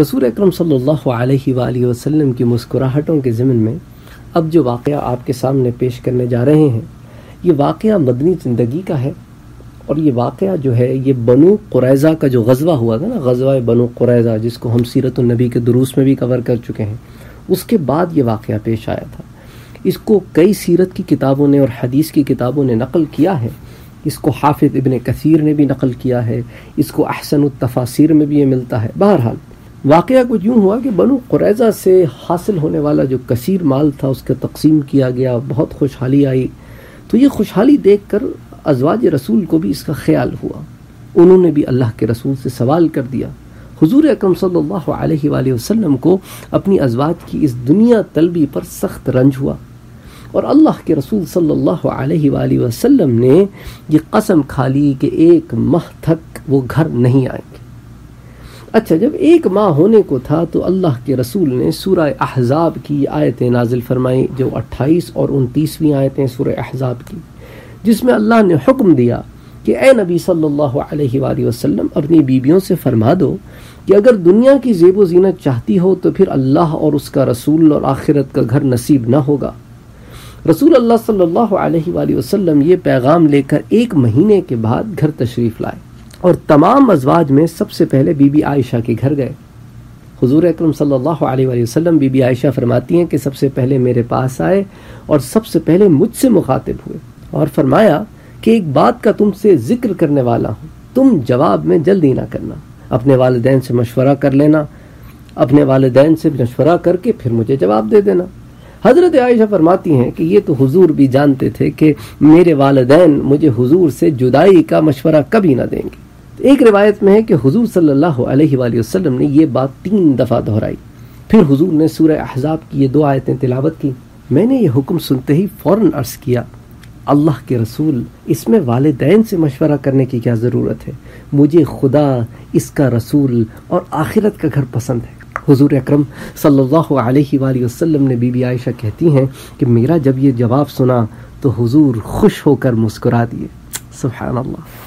رسول اکرم صلی اللہ علیہ وآلہ وسلم کی مسکراہٹوں کے ضمن میں اب جو واقعہ آپ کے سامنے پیش کرنے جا رہے ہیں، یہ واقعہ مدنی زندگی کا ہے اور یہ واقعہ جو ہے، یہ بنو قریضہ کا جو غزوہ ہوا تھا نا، غزوہ بنو قریضہ جس کو ہم سیرت النبی کے دروس میں بھی کور کر چکے ہیں، اس کے بعد یہ واقعہ پیش آیا تھا۔ اس کو کئی سیرت کی کتابوں نے اور حدیث کی کتابوں نے نقل کیا ہے۔ اس کو حافظ ابن کثیر نے بھی نقل کیا ہے۔ اس کو احسن التفاصیر میں بھی یہ ملتا ہے۔ بہرحال واقعہ کچھ یوں ہوا کہ بنو قریضہ سے حاصل ہونے والا جو کثیر مال تھا، اس کا تقسیم کیا گیا، بہت خوشحالی آئی۔ تو یہ خوشحالی دیکھ کر ازواج رسول کو بھی اس کا خیال ہوا۔ انہوں نے بھی اللہ کے رسول سے سوال کر دیا۔ حضور اکرم صلی اللہ علیہ وآلہ وسلم کو اپنی ازواج کی اس دنیا طلبی پر سخت رنج ہوا۔ اور اللہ کے رسول صلی اللہ علیہ وآلہ وسلم نے یہ قسم کھا لی کہ ایک ماہ تک وہ گھر نہیں آئیں گے۔ اچھا جب ایک ماہ ہونے کو تھا تو اللہ کے رسول نے سورہ احزاب کی آیتیں نازل فرمائی جو اٹھائیس اور انتیسویں آیتیں سورہ احزاب کی، جس میں اللہ نے حکم دیا کہ اے نبی صلی اللہ علیہ وآلہ وسلم، اپنی بیبیوں سے فرما دو کہ اگر دنیا کی زیب و زینت چاہتی ہو تو پھر اللہ اور اس کا رسول اور آخرت کا گھر نصیب نہ ہوگا۔ رسول اللہ صلی اللہ علیہ وآلہ وسلم یہ پیغام لے کر ایک مہینے کے بعد گھر تشریف لائے۔ اور تمام ازواج میں سب سے پہلے بی بی عائشہ کے گھر گئے۔ حضور اکرم صلی اللہ علیہ وآلہ وسلم بی بی عائشہ فرماتی ہیں کہ سب سے پہلے میرے پاس آئے اور سب سے پہلے مجھ سے مخاطب ہوئے اور فرمایا کہ ایک بات کا تم سے ذکر کرنے والا ہوں۔ تم جواب میں جلدی نہ کرنا۔ اپنے والدین سے مشورہ کر لینا۔ اپنے والدین سے مشورہ کر کے پھر مجھے جواب دے دینا۔ حضرت عائشہ فرماتی ہیں کہ یہ تو حضور بھی جانتے تھے کہ میرے والدین مجھے حضور سے جدائی کا مشورہ کبھی نہ دیں گے۔ ایک روایت میں ہے کہ حضور صلی اللہ علیہ وآلہ وسلم نے یہ بات تین دفعہ دہرائی۔ پھر حضور نے سورہ احزاب کی یہ دو آیتیں تلاوت کی۔ میں نے یہ حکم سنتے ہی فوراً عرض کیا، اللہ کے رسول، اس میں والدین سے مشورہ کرنے کی کیا ضرورت ہے؟ مجھے خدا، اس کا رسول اور آخرت کا گھر پسند ہے۔ حضور اکرم صلی اللہ علیہ وآلہ وسلم نے بی بی عائشہ کہتی ہیں کہ میرا جب یہ جواب سنا تو حضور خوش ہو کر مسکرا دیے۔ سبحان اللہ۔